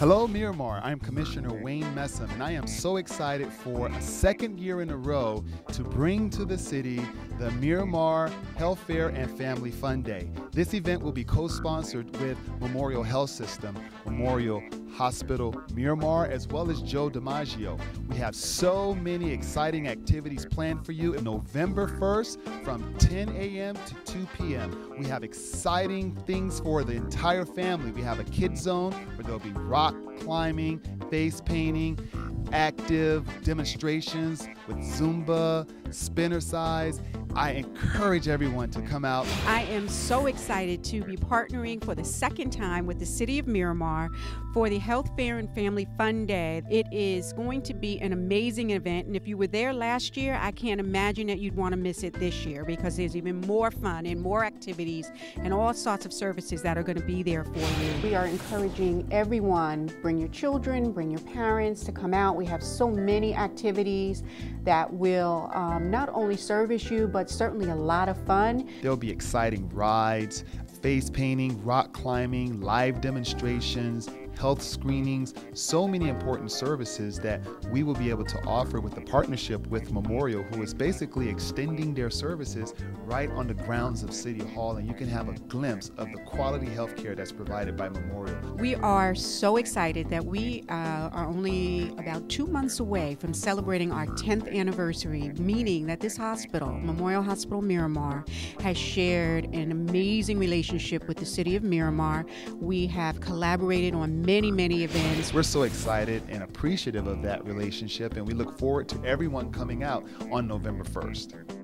Hello, Miramar. I'm Commissioner Wayne Messam, and I am so excited for a second year in a row to bring to the city the Miramar Health Fair and Family Fun Day. This event will be co sponsored with Memorial Health System, Memorial Hospital Miramar, as well as Joe DiMaggio. We have so many exciting activities planned for you in November 1st from 10 a.m. to 2 p.m. We have exciting things for the entire family. We have a kid zone where there'll be rock climbing, face painting, active demonstrations with Zumba, spinner size. I encourage everyone to come out. I am so excited to be partnering for the second time with the City of Miramar for the Health Fair and Family Fun Day. It is going to be an amazing event, and if you were there last year, I can't imagine that you'd want to miss it this year because there's even more fun and more activities and all sorts of services that are going to be there for you. We are encouraging everyone, bring your children, bring your parents to come out. We have so many activities that will um, not only service you, but certainly a lot of fun. There'll be exciting rides, face painting, rock climbing, live demonstrations, health screenings, so many important services that we will be able to offer with the partnership with Memorial, who is basically extending their services right on the grounds of City Hall, and you can have a glimpse of the quality health care that's provided by Memorial. We are so excited that we uh, are only about two months away from celebrating our 10th anniversary, meaning that this hospital, Memorial Hospital Miramar, has shared an amazing relationship with the city of Miramar. We have collaborated on many, many events. We're so excited and appreciative of that relationship, and we look forward to everyone coming out on November 1st.